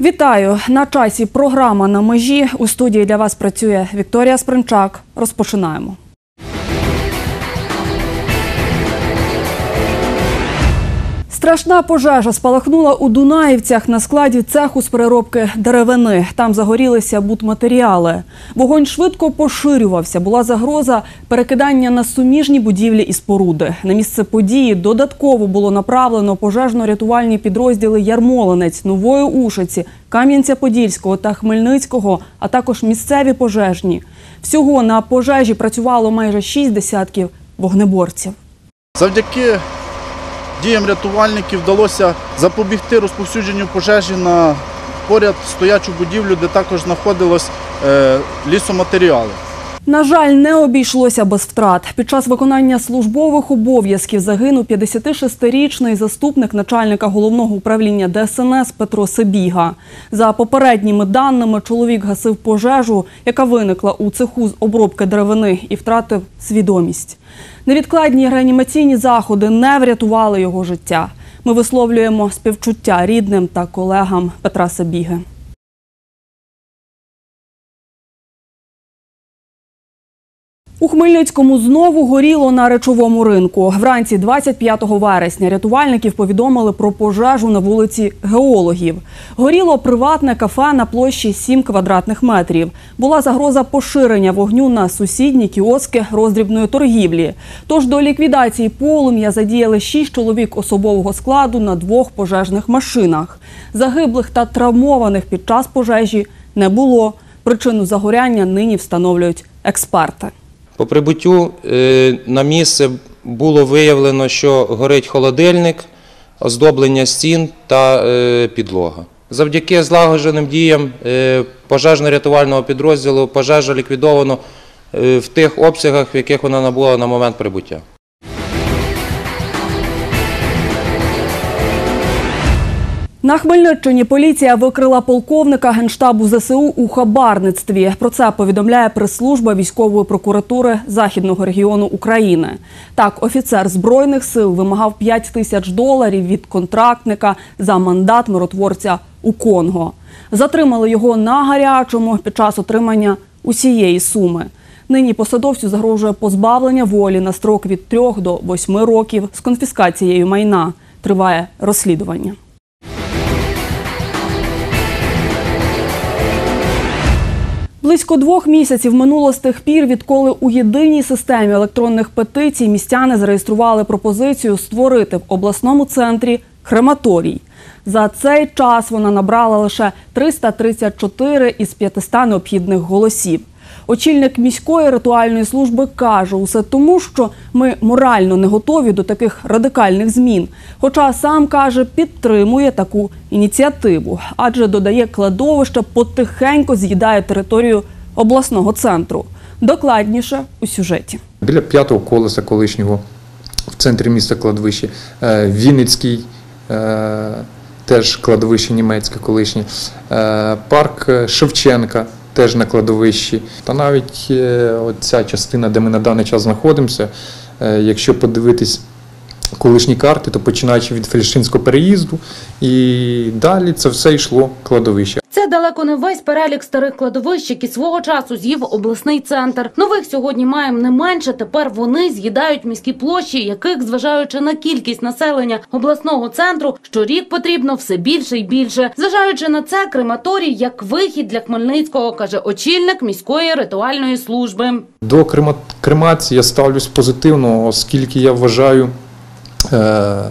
Вітаю на часі. Програма на межі у студії для вас працює Вікторія Спринчак. Розпочинаємо. Страшна пожежа спалахнула у Дунаївцях на складі цеху з переробки деревини. Там загорілися будматеріали. Вогонь швидко поширювався. Була загроза перекидання на суміжні будівлі і споруди. На місце події додатково було направлено пожежно-рятувальні підрозділи Ярмолинець, Нової Ушиці, Кам'янця-Подільського та Хмельницького, а також місцеві пожежні. Всього на пожежі працювало майже шість десятків вогнеборців. Завдяки діям рятувальників вдалося запобігти розповсюдженню пожежі на поряд стоячу будівлю, де також знаходилось е, лісоматеріали. На жаль, не обійшлося без втрат. Під час виконання службових обов'язків загинув 56-річний заступник начальника головного управління ДСНС Петро Себіга. За попередніми даними, чоловік гасив пожежу, яка виникла у цеху з обробки деревини, і втратив свідомість. Невідкладні реанімаційні заходи не врятували його життя. Ми висловлюємо співчуття рідним та колегам Петра Себіги. У Хмельницькому знову горіло на речовому ринку. Вранці 25 вересня рятувальників повідомили про пожежу на вулиці Геологів. Горіло приватне кафе на площі 7 квадратних метрів. Була загроза поширення вогню на сусідні кіоски роздрібної торгівлі. Тож до ліквідації полум'я задіяли 6 чоловік особового складу на двох пожежних машинах. Загиблих та травмованих під час пожежі не було. Причину загоряння нині встановлюють експерти. По прибуттю е, на місце було виявлено, що горить холодильник, оздоблення стін та е, підлога. Завдяки злагодженим діям е, пожежно-рятувального підрозділу пожежа ліквідовано в тих обсягах, в яких вона набула на момент прибуття. На Хмельниччині поліція викрила полковника генштабу ЗСУ у хабарництві. Про це повідомляє прес-служба військової прокуратури Західного регіону України. Так, офіцер збройних сил вимагав 5 тисяч доларів від контрактника за мандат миротворця у Конго. Затримали його на гарячому під час отримання усієї суми. Нині посадовцю загрожує позбавлення волі на строк від 3 до 8 років з конфіскацією майна. Триває розслідування. Близько двох місяців минуло з тих пір, відколи у єдиній системі електронних петицій містяни зареєстрували пропозицію створити в обласному центрі крематорій. За цей час вона набрала лише 334 із 500 необхідних голосів. Очільник міської ритуальної служби каже, усе тому, що ми морально не готові до таких радикальних змін. Хоча сам каже, підтримує таку ініціативу, адже додає кладовище потихеньку з'їдає територію обласного центру. Докладніше у сюжеті. Біля п'ятого колеса колишнього в центрі міста кладовище, е, Вінницький, е, теж кладовище німецьке колишнє, е, парк Шевченка. Теж на кладовищі. Та навіть е, ця частина, де ми на даний час знаходимося, е, якщо подивитись колишні карти, то починаючи від Фельшинського переїзду і далі це все йшло кладовище. Далеко не весь перелік старих кладовищ, які свого часу з'їв обласний центр. Нових сьогодні маємо не менше. Тепер вони з'їдають міські площі, яких, зважаючи на кількість населення обласного центру, щорік потрібно все більше і більше. Зважаючи на це, крематорій як вихід для Хмельницького, каже очільник міської ритуальної служби. До крема- кремації я ставлюсь позитивно, оскільки я вважаю. Е-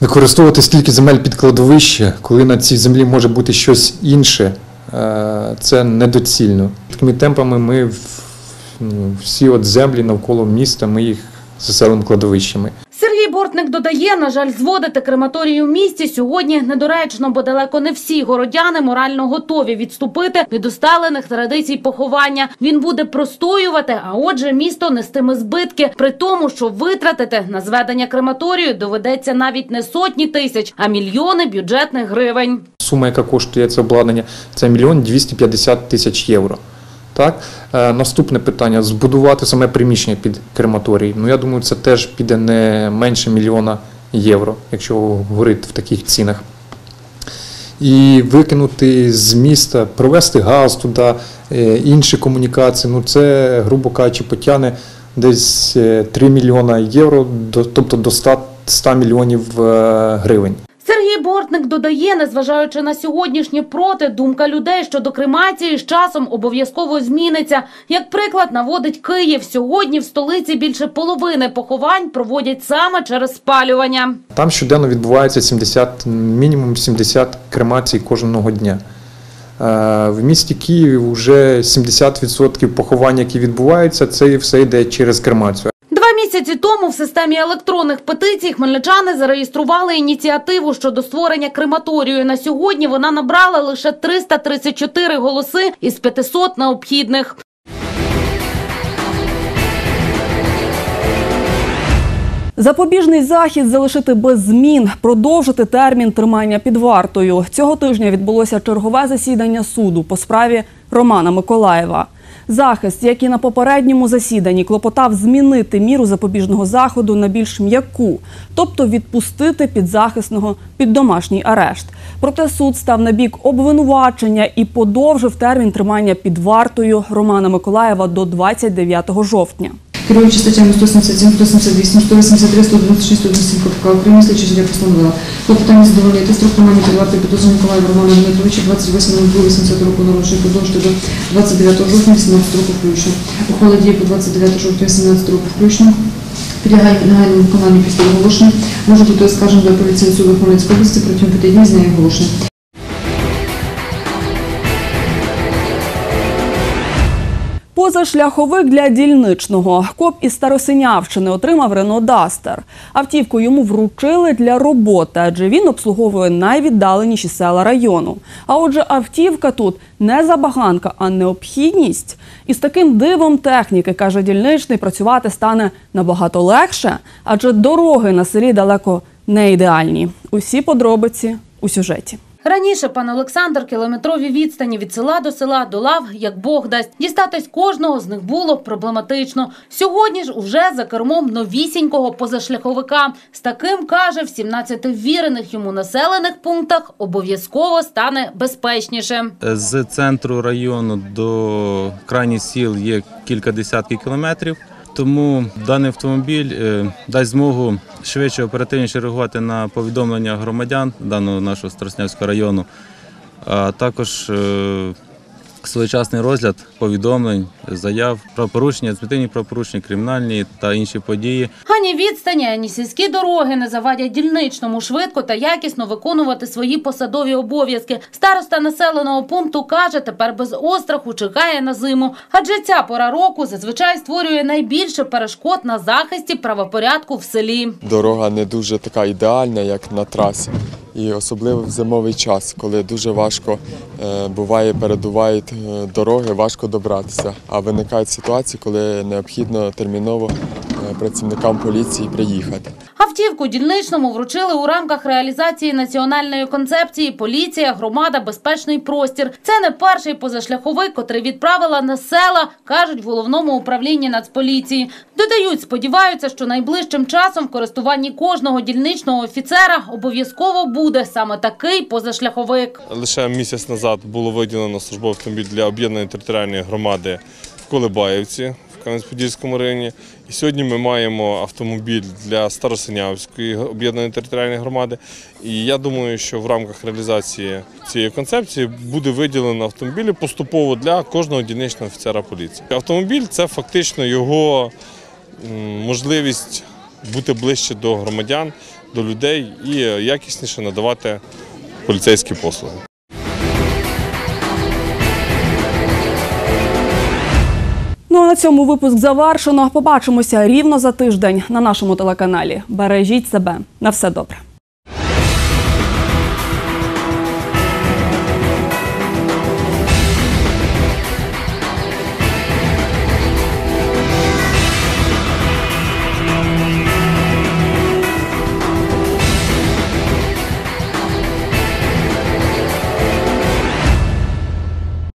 Використовувати стільки земель під кладовище, коли на цій землі може бути щось інше, е, це недоцільно. Такими темпами ми ну, всі от землі навколо міста, ми їх заселимо кладовищами. Сергій Бортник додає, на жаль, зводити крематорії в місті сьогодні недоречно, бо далеко не всі городяни морально готові відступити від усталених традицій поховання. Він буде простоювати, а отже, місто нестиме збитки, при тому, що витратити на зведення крематорію доведеться навіть не сотні тисяч, а мільйони бюджетних гривень. Сума, яка коштує це обладнання, це мільйон 250 тисяч євро. Так? Е, наступне питання збудувати саме приміщення під крематорій. Ну я думаю, це теж піде не менше мільйона євро, якщо говорити в таких цінах. і викинути з міста, провести газ туди, е, інші комунікації. Ну це, грубо кажучи, потягне десь е, 3 мільйона євро, тобто до 100, 100 мільйонів е, гривень. Сергій Бортник додає, незважаючи на сьогоднішні проти, думка людей щодо кремації з часом обов'язково зміниться. Як приклад наводить Київ. Сьогодні в столиці більше половини поховань проводять саме через спалювання. Там щоденно відбувається 70, мінімум 70 кремацій кожного дня. Е, В місті Києві вже 70% поховань, які відбуваються, це все йде через кремацію. Місяці тому в системі електронних петицій хмельничани зареєстрували ініціативу щодо створення крематорію. На сьогодні вона набрала лише 334 голоси із 500 необхідних. Запобіжний захід залишити без змін, продовжити термін тримання під вартою. Цього тижня відбулося чергове засідання суду по справі Романа Миколаєва. Захист, як і на попередньому засіданні, клопотав змінити міру запобіжного заходу на більш м'яку, тобто відпустити підзахисного під домашній арешт. Проте суд став на бік обвинувачення і подовжив термін тримання під вартою Романа Миколаєва до 29 жовтня. Керуючи статтями 177, 178, 183, 196, 127 КПК України, слідчі суддя постановила клопотання задовольнити строк тримання під вартою підозрюваного Миколаєва Романа Дмитровича 28.02.80 року народження продовжити до 29 жовтня 18 року включно. Ухвала діє по 29 жовтня 18 року включно. Підлягає негайному виконанню після оголошення. Може бути оскаржено до апеляційного суду Хмельницької області протягом п'яти днів з нею оголошення. Позашляховик для дільничного. Коп із Старосинявщини отримав Рено Дастер. Автівку йому вручили для роботи, адже він обслуговує найвіддаленіші села району. А отже, автівка тут не забаганка, а необхідність. І з таким дивом техніки, каже дільничний, працювати стане набагато легше, адже дороги на селі далеко не ідеальні. Усі подробиці у сюжеті. Раніше пан Олександр кілометрові відстані від села до села долав, як Бог дасть. Дістатись кожного з них було проблематично. Сьогодні ж уже за кермом новісінького позашляховика. З таким каже, в 17 вірених йому населених пунктах обов'язково стане безпечніше. З центру району до крайніх сіл є кілька десятків кілометрів. Тому даний автомобіль е, дасть змогу швидше оперативніше реагувати на повідомлення громадян даного нашого Староснявського району, а також е, своєчасний розгляд повідомлень, заяв про порушення, адміністративні правопорушення, кримінальні та інші події. Ані відстані, ані сільські дороги не завадять дільничному швидко та якісно виконувати свої посадові обов'язки. Староста населеного пункту каже, тепер без остраху чекає на зиму, адже ця пора року зазвичай створює найбільше перешкод на захисті правопорядку в селі. дорога не дуже така ідеальна, як на трасі. І особливо в зимовий час, коли дуже важко е, буває, передувають е, дороги, важко добратися. А виникають ситуації, коли необхідно терміново працівникам поліції приїхати. Автівку дільничному вручили у рамках реалізації національної концепції Поліція, громада, безпечний простір. Це не перший позашляховик, котрий відправила на села, кажуть в головному управлінні Нацполіції. Додають, сподіваються, що найближчим часом в користуванні кожного дільничного офіцера обов'язково буде саме такий позашляховик. Лише місяць назад було виділено службовий автомобіль для об'єднаної територіальної громади в Колебаївці Кам'янець-Подільському районі. І сьогодні ми маємо автомобіль для Старосинявської об'єднаної територіальної громади. І я думаю, що в рамках реалізації цієї концепції буде виділено автомобілі поступово для кожного дільничного офіцера поліції. Автомобіль це фактично його можливість бути ближче до громадян, до людей і якісніше надавати поліцейські послуги. Цьому випуск завершено. Побачимося рівно за тиждень на нашому телеканалі. Бережіть себе на все добре.